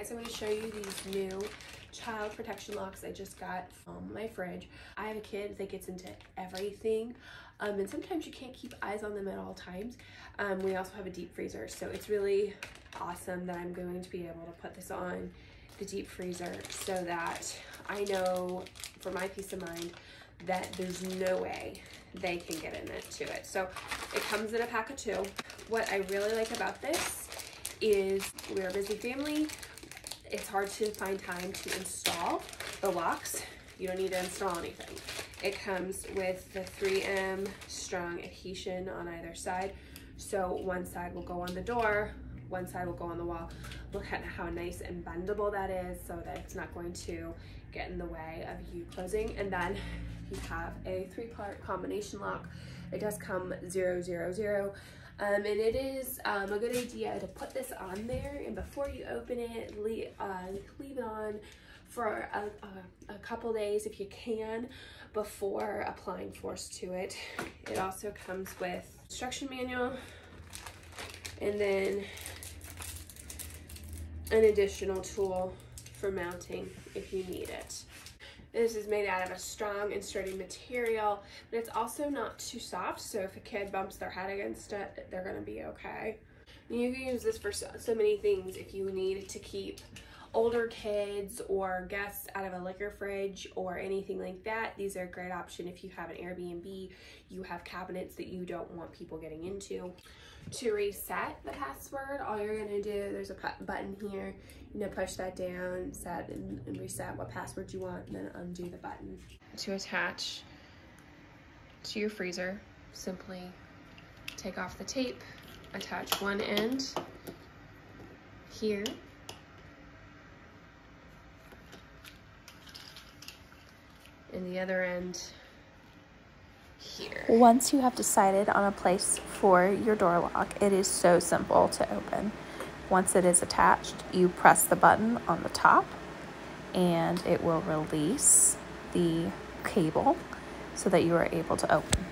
guys, I'm going to show you these new child protection locks I just got from my fridge. I have a kid that gets into everything um, and sometimes you can't keep eyes on them at all times. Um, we also have a deep freezer so it's really awesome that I'm going to be able to put this on the deep freezer so that I know for my peace of mind that there's no way they can get into it. So it comes in a pack of two. What I really like about this is we're a busy family. It's hard to find time to install the locks. You don't need to install anything. It comes with the 3M strong adhesion on either side. So one side will go on the door, one side will go on the wall. Look at how nice and bendable that is so that it's not going to get in the way of you closing. And then you have a three part combination lock. It does come zero, zero, zero. Um, and it is um, a good idea to put this on there and before you open it, leave, uh, leave it on for a, a, a, couple days if you can before applying force to it. It also comes with instruction manual and then an additional tool for mounting if you need it. This is made out of a strong and sturdy material, but it's also not too soft, so if a kid bumps their head against it, they're gonna be okay. You can use this for so, so many things if you need to keep older kids or guests out of a liquor fridge or anything like that. These are a great option if you have an Airbnb, you have cabinets that you don't want people getting into. To reset the password, all you're gonna do, there's a button here, you know, push that down, set and, and reset what password you want, and then undo the button. To attach to your freezer, simply take off the tape, attach one end here and the other end here. Once you have decided on a place for your door lock, it is so simple to open. Once it is attached, you press the button on the top and it will release the cable so that you are able to open.